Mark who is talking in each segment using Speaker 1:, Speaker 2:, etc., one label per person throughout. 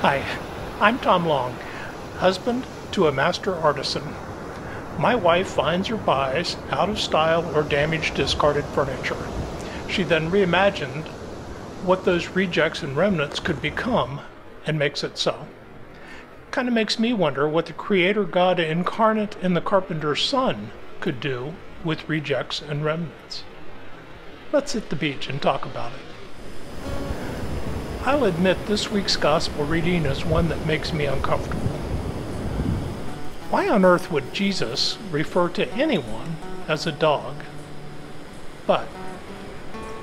Speaker 1: Hi, I'm Tom Long, husband to a master artisan. My wife finds or buys out of style or damaged discarded furniture. She then reimagined what those rejects and remnants could become and makes it so. Kind of makes me wonder what the Creator God incarnate in the Carpenter's Son could do with rejects and remnants. Let's hit the beach and talk about it. I'll admit this week's gospel reading is one that makes me uncomfortable. Why on earth would Jesus refer to anyone as a dog? But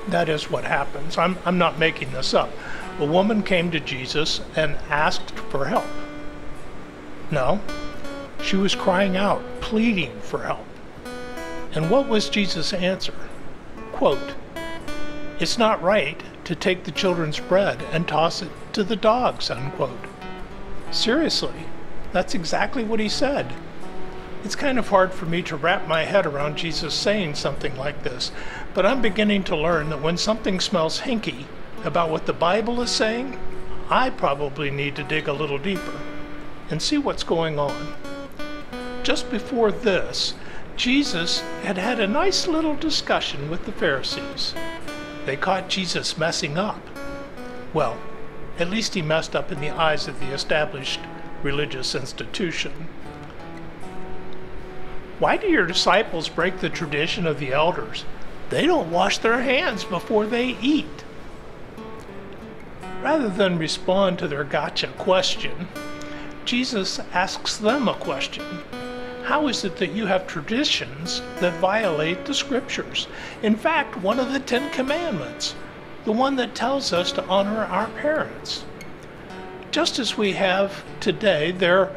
Speaker 1: that is what happens. I'm, I'm not making this up. A woman came to Jesus and asked for help. No, she was crying out, pleading for help. And what was Jesus' answer? Quote, It's not right to take the children's bread and toss it to the dogs, unquote. Seriously, that's exactly what he said. It's kind of hard for me to wrap my head around Jesus saying something like this, but I'm beginning to learn that when something smells hinky about what the Bible is saying, I probably need to dig a little deeper and see what's going on. Just before this, Jesus had had a nice little discussion with the Pharisees they caught Jesus messing up. Well, at least he messed up in the eyes of the established religious institution. Why do your disciples break the tradition of the elders? They don't wash their hands before they eat. Rather than respond to their gotcha question, Jesus asks them a question. How is it that you have traditions that violate the scriptures? In fact, one of the Ten Commandments, the one that tells us to honor our parents. Just as we have today, there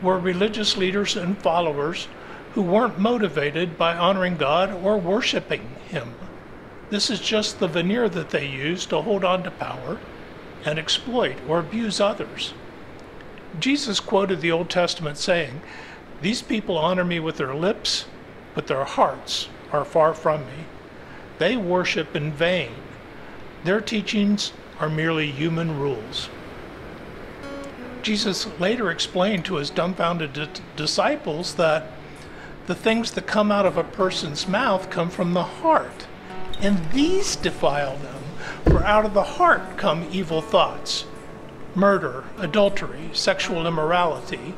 Speaker 1: were religious leaders and followers who weren't motivated by honoring God or worshiping Him. This is just the veneer that they use to hold on to power and exploit or abuse others. Jesus quoted the Old Testament saying, these people honor me with their lips, but their hearts are far from me. They worship in vain. Their teachings are merely human rules. Jesus later explained to his dumbfounded disciples that the things that come out of a person's mouth come from the heart, and these defile them. For out of the heart come evil thoughts, murder, adultery, sexual immorality,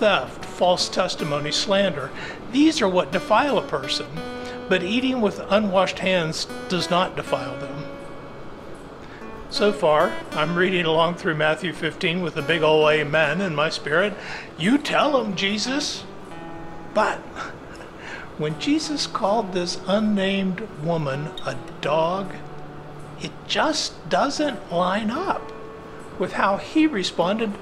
Speaker 1: theft, false testimony, slander. These are what defile a person, but eating with unwashed hands does not defile them. So far, I'm reading along through Matthew 15 with a big ol' amen in my spirit. You tell them, Jesus. But when Jesus called this unnamed woman a dog, it just doesn't line up with how he responded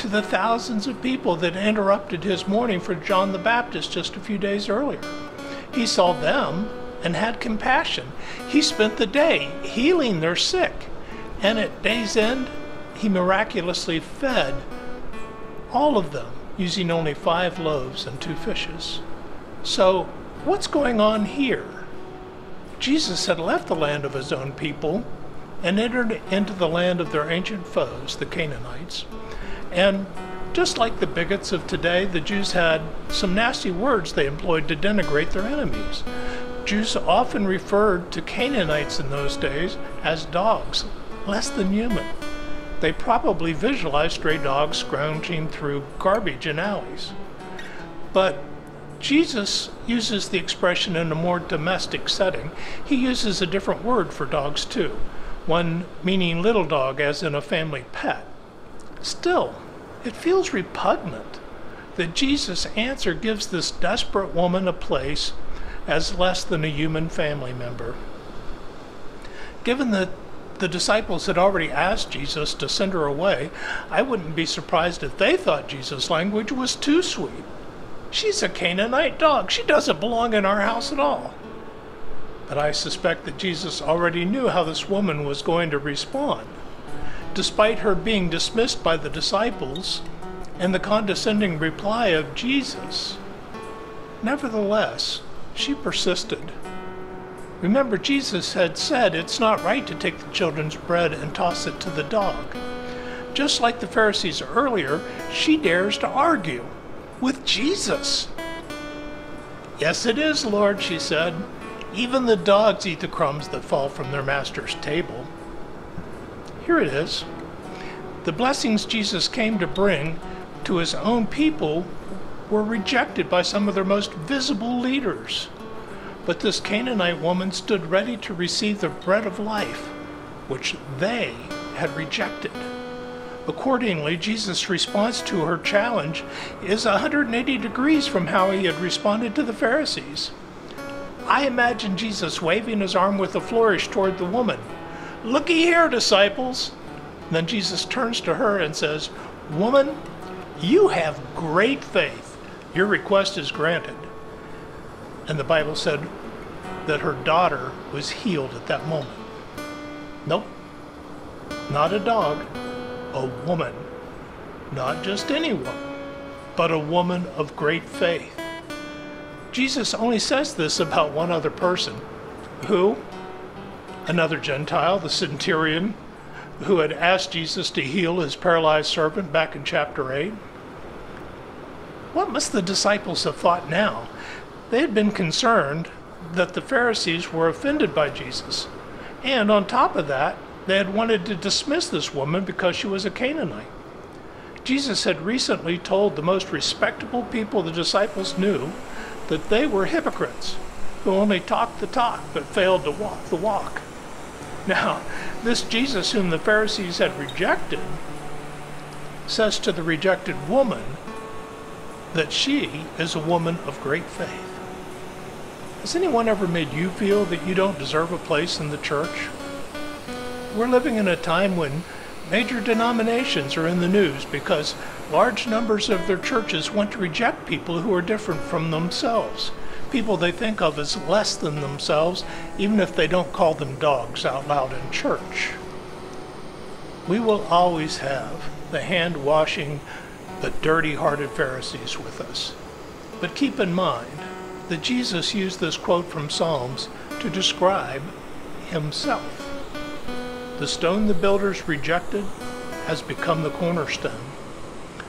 Speaker 1: to the thousands of people that interrupted his mourning for John the Baptist just a few days earlier. He saw them and had compassion. He spent the day healing their sick, and at day's end, he miraculously fed all of them using only five loaves and two fishes. So, what's going on here? Jesus had left the land of his own people and entered into the land of their ancient foes, the Canaanites. And just like the bigots of today, the Jews had some nasty words they employed to denigrate their enemies. Jews often referred to Canaanites in those days as dogs, less than human. They probably visualized stray dogs scrounging through garbage in alleys. But Jesus uses the expression in a more domestic setting. He uses a different word for dogs too, one meaning little dog, as in a family pet. Still, it feels repugnant that Jesus' answer gives this desperate woman a place as less than a human family member. Given that the disciples had already asked Jesus to send her away, I wouldn't be surprised if they thought Jesus' language was too sweet. She's a Canaanite dog. She doesn't belong in our house at all. But I suspect that Jesus already knew how this woman was going to respond despite her being dismissed by the disciples and the condescending reply of Jesus. Nevertheless, she persisted. Remember, Jesus had said it's not right to take the children's bread and toss it to the dog. just like the Pharisees earlier, she dares to argue with Jesus. Yes, it is, Lord, she said. Even the dogs eat the crumbs that fall from their master's table. Here it is. The blessings Jesus came to bring to his own people were rejected by some of their most visible leaders. But this Canaanite woman stood ready to receive the bread of life, which they had rejected. Accordingly, Jesus' response to her challenge is 180 degrees from how he had responded to the Pharisees. I imagine Jesus waving his arm with a flourish toward the woman. Looky here, disciples. Then Jesus turns to her and says, Woman, you have great faith. Your request is granted. And the Bible said that her daughter was healed at that moment. Nope, not a dog, a woman. Not just anyone, but a woman of great faith. Jesus only says this about one other person. Who? Another Gentile, the centurion, who had asked Jesus to heal his paralyzed servant back in chapter 8. What must the disciples have thought now? They had been concerned that the Pharisees were offended by Jesus. And on top of that, they had wanted to dismiss this woman because she was a Canaanite. Jesus had recently told the most respectable people the disciples knew that they were hypocrites who only talked the talk but failed to walk the walk. Now, this Jesus, whom the Pharisees had rejected, says to the rejected woman that she is a woman of great faith. Has anyone ever made you feel that you don't deserve a place in the church? We're living in a time when major denominations are in the news because large numbers of their churches want to reject people who are different from themselves, people they think of as less than themselves, even if they don't call them dogs out loud in church. We will always have the hand washing, the dirty hearted Pharisees with us. But keep in mind, that Jesus used this quote from Psalms to describe himself. The stone the builders rejected has become the cornerstone.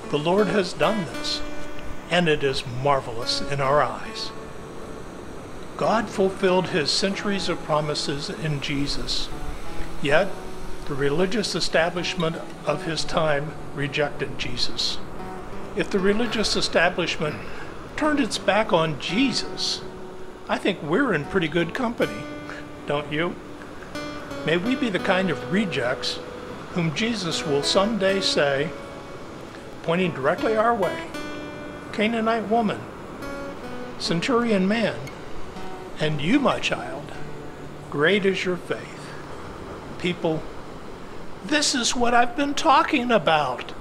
Speaker 1: The Lord has done this, and it is marvelous in our eyes. God fulfilled his centuries of promises in Jesus, yet the religious establishment of his time rejected Jesus. If the religious establishment turned its back on Jesus, I think we're in pretty good company, don't you? May we be the kind of rejects whom Jesus will someday say, pointing directly our way, Canaanite woman, centurion man, and you, my child, great is your faith. People, this is what I've been talking about.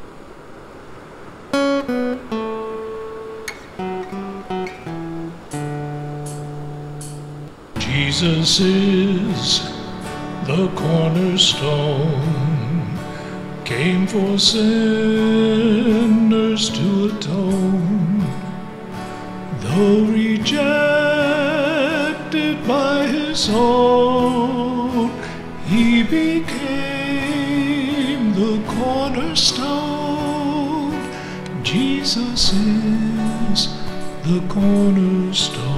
Speaker 1: Jesus is the cornerstone, came for sinners to atone. Though rejected his own, he became the cornerstone. Jesus is the cornerstone.